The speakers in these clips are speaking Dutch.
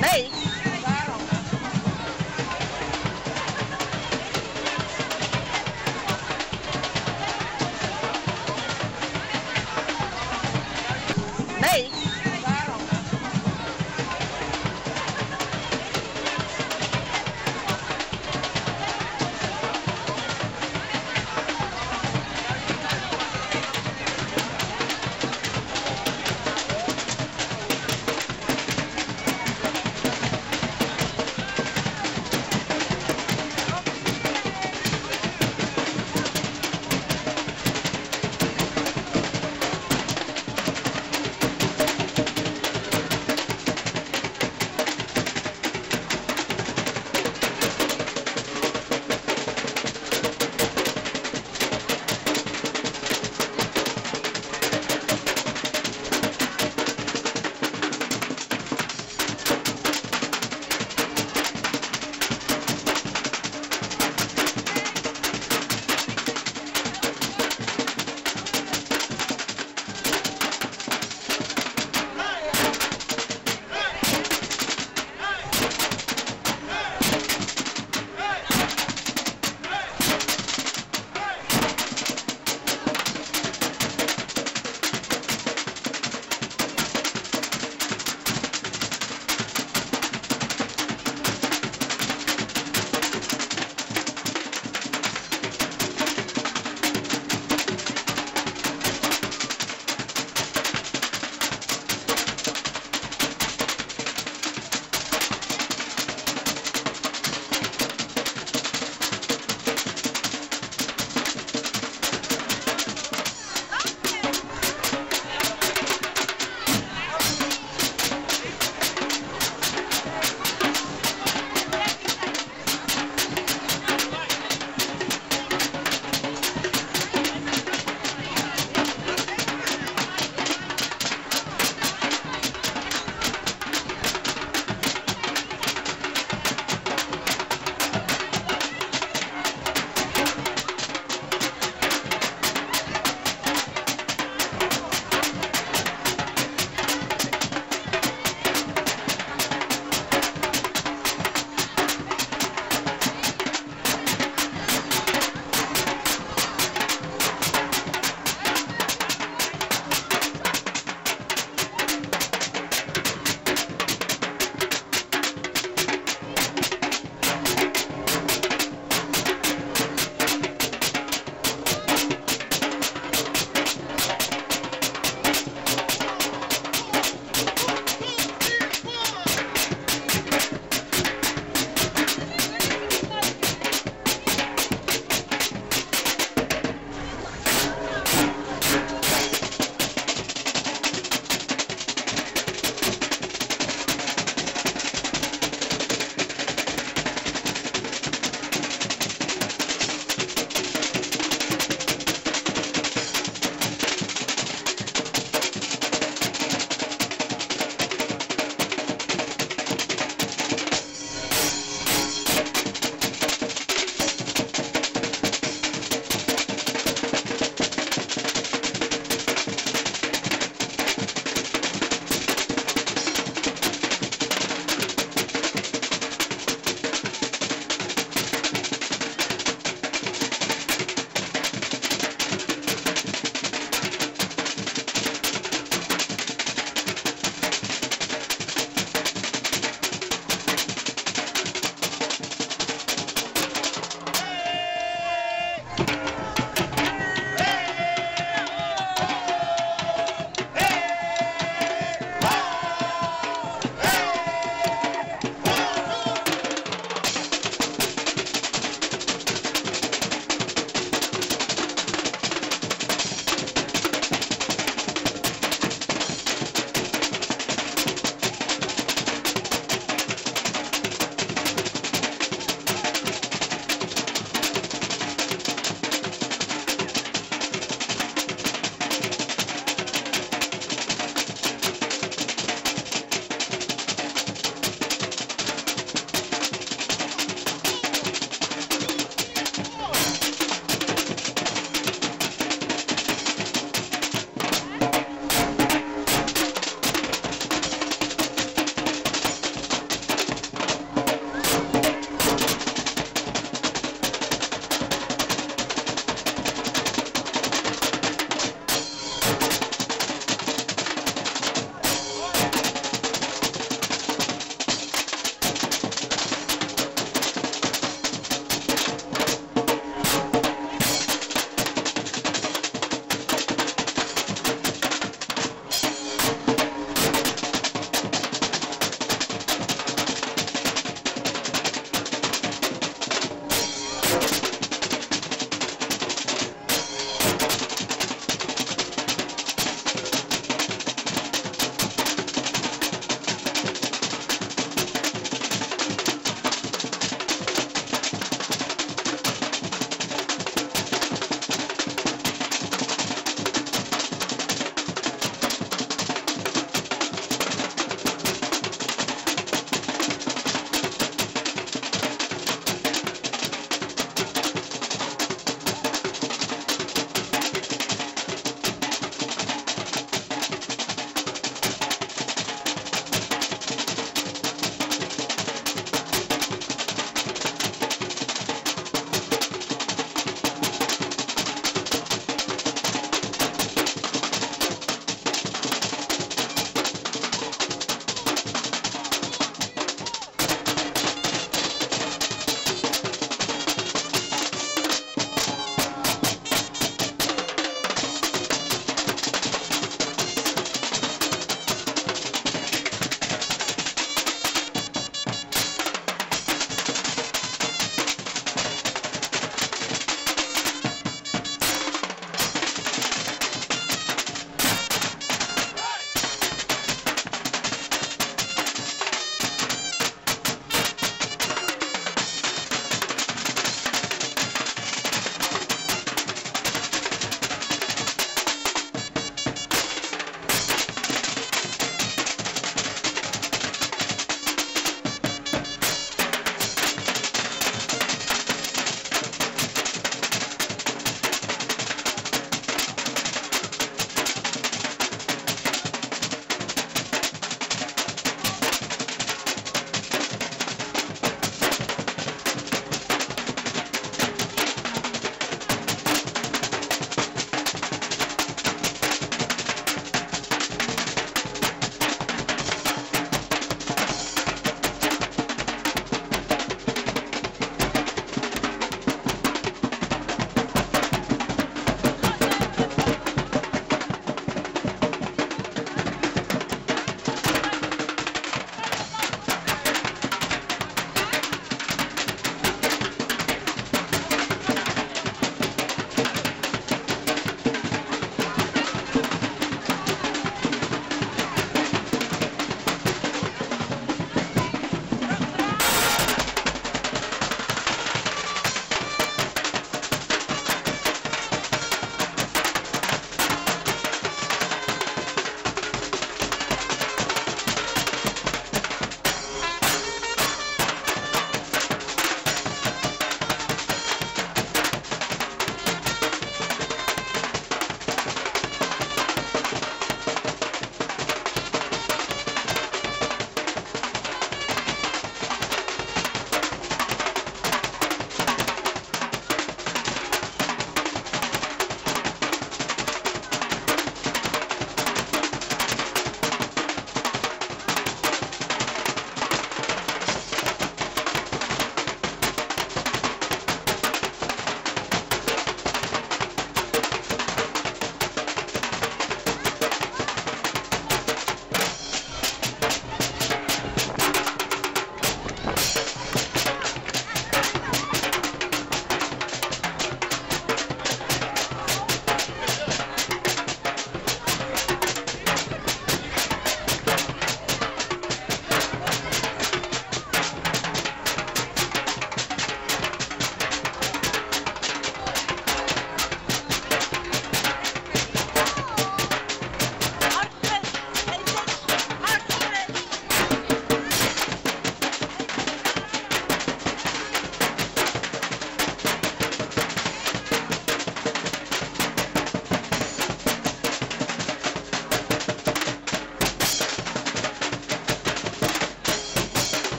Nee.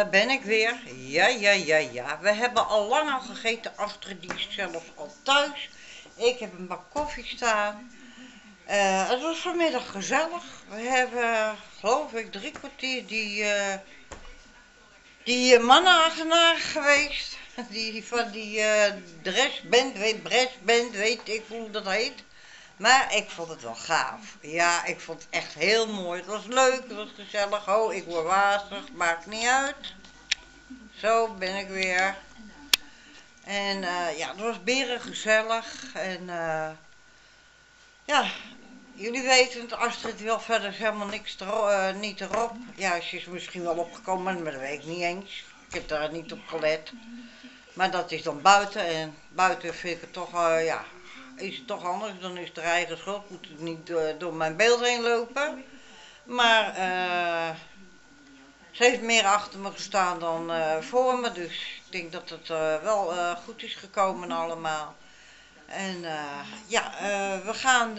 Daar ben ik weer. Ja, ja, ja, ja. We hebben al lang al gegeten. Astrid die zelf al thuis. Ik heb een bak koffie staan. Eh, het was vanmiddag gezellig. We hebben, geloof ik, drie kwartier die, uh, die uh, mannen geweest. Die van die uh, dressband, weet, dressband, weet ik hoe dat heet. Maar ik vond het wel gaaf. Ja, ik vond het echt heel mooi. Het was leuk, het was gezellig. Oh, ik word wazig, maakt niet uit. Zo ben ik weer. En uh, ja, het was beren gezellig. En uh, ja, jullie weten het, Astrid wil verder helemaal niks uh, niet erop. Ja, ze is misschien wel opgekomen, maar dat weet ik niet eens. Ik heb daar niet op gelet. Maar dat is dan buiten. En buiten vind ik het toch, ja, is het toch anders. Dan is het eigen schuld. Moet het niet door, door mijn beeld heen lopen. Maar uh, ze heeft meer achter me gestaan dan uh, voor me. Dus ik denk dat het wel goed is gekomen allemaal. En ja, we gaan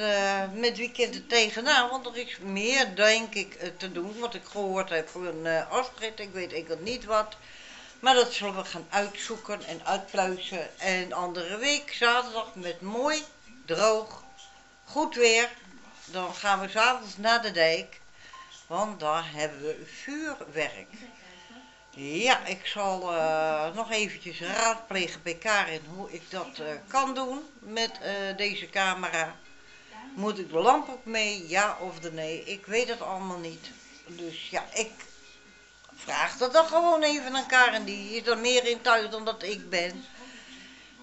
met weekend er tegenaan. Want er is meer, denk ik, te doen. Wat ik gehoord heb een afrit. Ik weet ik niet wat. Maar dat zullen we gaan uitzoeken en uitpluizen. En andere week, zaterdag, met mooi, droog, goed weer. Dan gaan we s'avonds naar de dijk. Want daar hebben we vuurwerk. Ja, ik zal uh, nog eventjes raadplegen bij Karin hoe ik dat uh, kan doen met uh, deze camera. Moet ik de lamp ook mee, ja of de nee? Ik weet het allemaal niet. Dus ja, ik Vraag dat dan gewoon even aan Karen, die is er meer in thuis dan dat ik ben.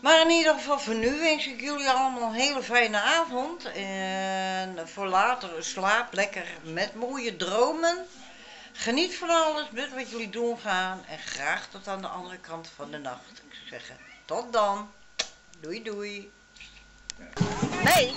Maar in ieder geval voor nu wens ik jullie allemaal een hele fijne avond. En voor later slaap lekker met mooie dromen. Geniet van alles met wat jullie doen gaan. En graag tot aan de andere kant van de nacht. Ik zou zeggen, tot dan. Doei doei. Nee?